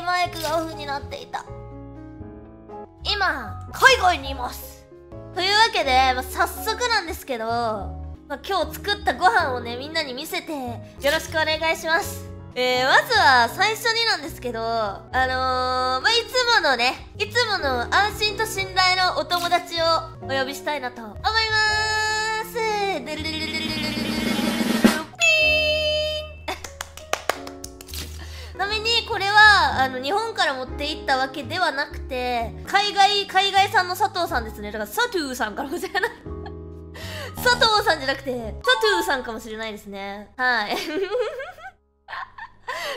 マイクがオフになっていた。今海外にいます。というわけで、まあ、早速なんですけど、まあ、今日作ったご飯をねみんなに見せてよろしくお願いします。えー、まずは最初になんですけど、あのー、まあ、いつものね、いつもの安心と信頼のお友達をお呼びしたいなと思いまーす。あの日本から持って行ったわけではなくて海外海外産の佐藤さんですねだから佐藤さんかもしれない 佐藤さんじゃなくて佐藤さんかもしれないですねはい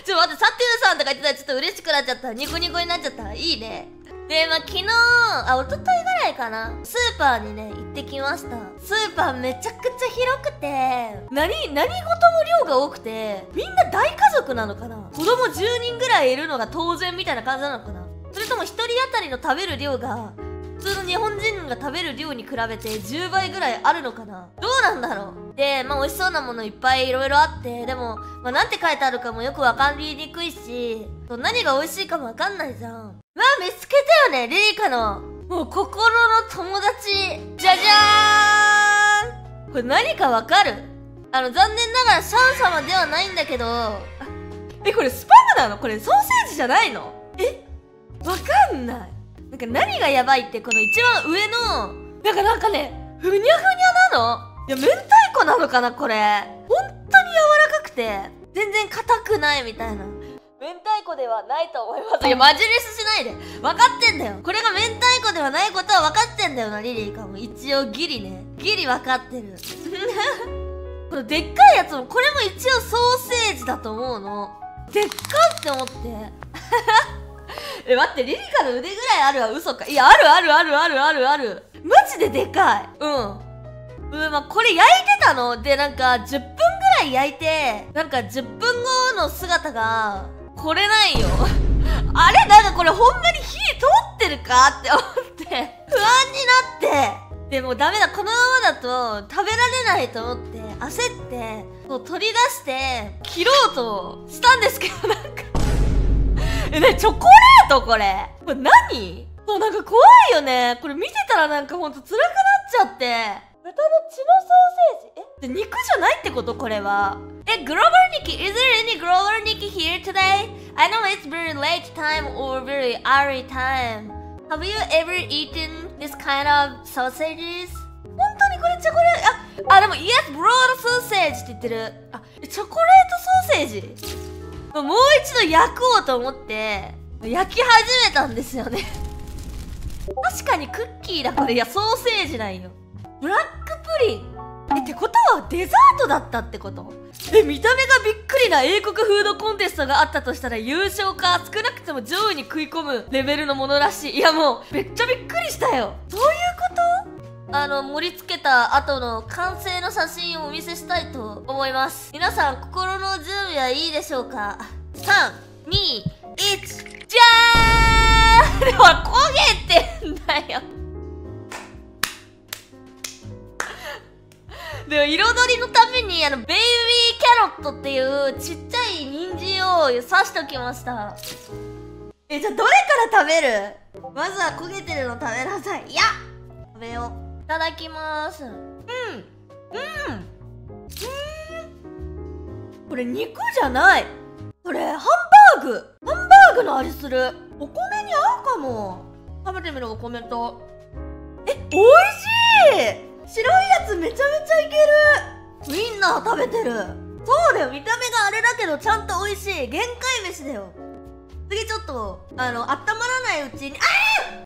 ちょっと待って、サトゥーさんとか言ってたらちょっと嬉しくなっちゃった。ニコニコになっちゃった。いいね。で、まあ、昨日、あ、一昨日ぐらいかな。スーパーにね、行ってきました。スーパーめちゃくちゃ広くて、何、何事も量が多くて、みんな大家族なのかな子供10人ぐらいいるのが当然みたいな感じなのかなそれとも一人当たりの食べる量が、通の日本人が食べる量に比べて10倍ぐらいあるのかなどうなんだろうで、まあ美味しそうなものいっぱいいろいろあって、でも、まあなんて書いてあるかもよくわかりにくいし、何が美味しいかもわかんないじゃん。わあ、見つけたよね、リリカの。もう心の友達。じゃじゃーんこれ何かわかる？あの、残念ながらシャン様ではないんだけど、え、これスパムなの？これソーセージじゃないの？えわかんない。なんか何がやばいってこの一番上のなんかなんかねふにゃふにゃなの？いや明太子なのかなこれ。本当に柔らかくて全然硬くないみたいな。明太子ではないと思います。い。やマジレスしないで。分かってんだよ。これが明太子ではないことは分かってんだよなリリーかも一応ギリね。ギリ分かってる。このでっかいやつもこれも一応ソーセージだと思うの。でっかって思ってえ、待って、リリカの腕ぐらいあるわ、嘘か。いや、あるあるあるあるあるある。マジででかい。うん。うん、まあ、これ焼いてたの？で、なんか、10分ぐらい焼いて、なんか、10分後の姿が、これないよ。あれ？なんかこれほんまに火通ってるか？って思って、不安になって、でもダメだ、このままだと食べられないと思って、焦って、こう取り出して、切ろうとしたんですけど、なんかえ、ね、チョコレートこれ。これ何？そう、なんか怖いよね。これ見てたらなんかほんと辛くなっちゃって。豚の血のソーセージ？え？で肉じゃないってこと？これは。え、グローバルニキ Is there any グローバルニキ here today? I know it's very late time or very early time. Have you ever eaten this kind of sausages? 本当にこれチョコレート、あ、あ、でも Yes, broad sausage って言ってる。あ、チョコレートソーセージ？もう一度焼こうと思って焼き始めたんですよね。確かにクッキーだこれいやソーセージなんよ。ブラックプリン。えってことはデザートだったってこと？え見た目がびっくりな英国フードコンテストがあったとしたら優勝か少なくとも上位に食い込むレベルのものらしい。いやもうめっちゃびっくりしたよ。どういうこと？あの、盛り付けた後の完成の写真をお見せしたいと思います。皆さん、心の準備はいいでしょうか？32、げてんだよ。でも彩りのためにあのベイビーキャロットっていうちっちゃい人参を刺しときました。えじゃあどれから食べる？まずは焦げてるの食べなさい。いや食べよう。いただきます。うん。うん。うん。これ肉じゃない。これハンバーグ。ハンバーグの味する。お米に合うかも。食べてみろコメント。え美味しい！白いやつめちゃめちゃいける。ウインナー食べてる。そうだよ。見た目があれだけどちゃんと美味しい。限界飯だよ。次ちょっとあの温まらないうちにああ